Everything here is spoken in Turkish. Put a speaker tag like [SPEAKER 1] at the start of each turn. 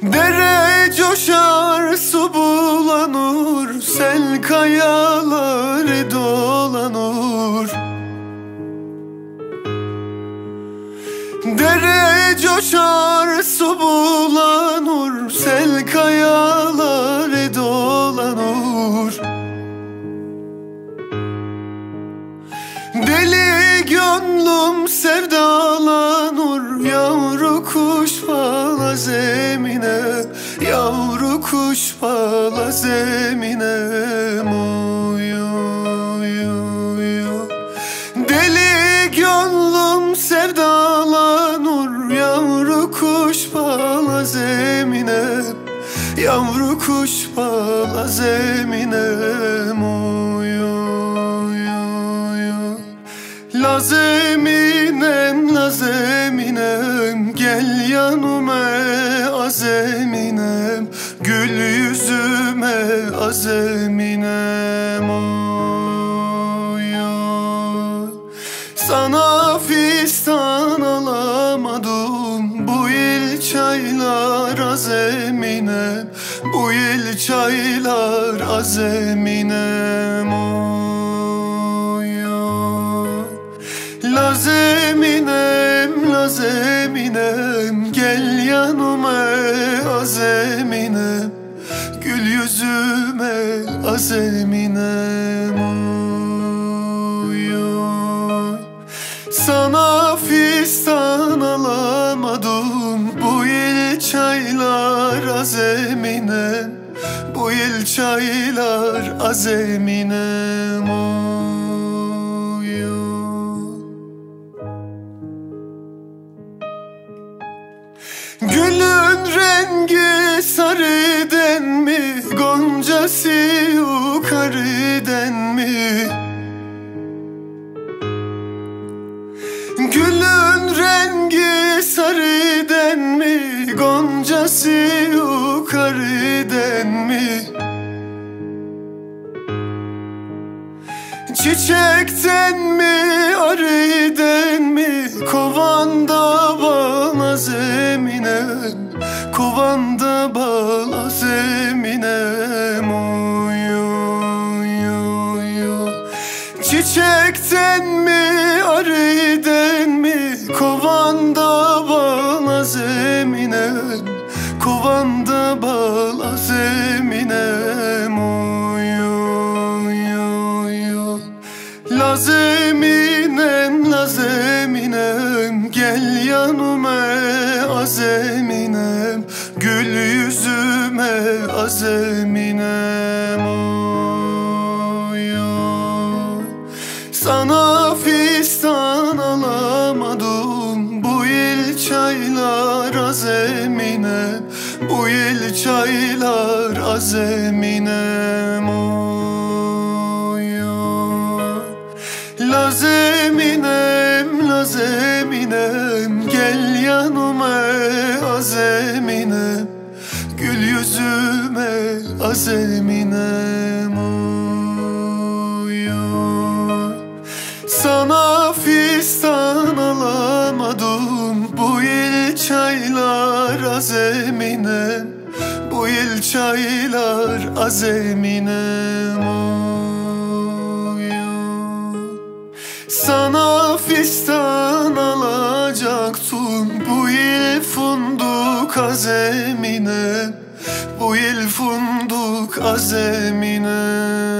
[SPEAKER 1] Dere coşar su bulanur Sel kayaları dolanur Dere coşar su bulanur Sel kayaları dolanur Deli gönlüm sevdalanur Yavru kuş bala zemine Yavru kuş bala zemine Uyu, uyu, uyu. Deli gönlüm sevdalanur Yavru kuş bala zemine Yavru kuş bala zemine Uyu, uyu, uyu. Lazeminem, lazeminem Gel yanıma azeminem. Gül yüzüme azeminem Oy, oy. Sana fistan alamadım Bu yıl çaylar azeminem. Bu yıl çaylar azeminem Oy, Lazeminem, lazeminem Gel yanıma azeminem. Gül yüzüme azeminem oy. Sana fistan alamadım Bu yıl çaylar azeminem. Bu yıl çaylar azeminem Oy, Gülün rengi sarıden mi Goncası yukarıden mi Gülün rengi sarıden mi Goncası yukarıden mi Çiçekten mi arıden mi Kovanda zeminem Kovanda bala zeminem. Çiçekten mi arıden mi Kovanda bana zeminem Kovanda bala zeminem. Lazeminem, lazeminem Gel yanıma azeminem Oy, oy. Sana fistan alamadım Bu yıl çaylar azeminem Bu yıl çaylar azeminem Oy, oy. Lazeminem, lazeminem Gel yanıma azeminem Gül yüzüme azeminem oy. Sana fistan alamadım. Bu yıl çaylar azeminem Bu yıl çaylar azeminem oy. Sana fistan alacaktım. Bu yıl funduk azeminem Bu yıl funduk azeminem